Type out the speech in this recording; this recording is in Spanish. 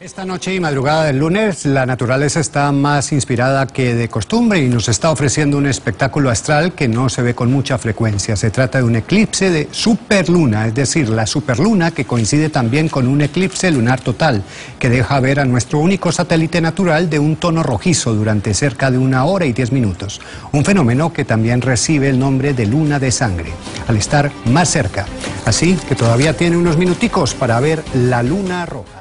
Esta noche y madrugada del lunes, la naturaleza está más inspirada que de costumbre y nos está ofreciendo un espectáculo astral que no se ve con mucha frecuencia. Se trata de un eclipse de superluna, es decir, la superluna que coincide también con un eclipse lunar total, que deja ver a nuestro único satélite natural de un tono rojizo durante cerca de una hora y diez minutos. Un fenómeno que también recibe el nombre de luna de sangre, al estar más cerca. Así que todavía tiene unos minuticos para ver la luna roja.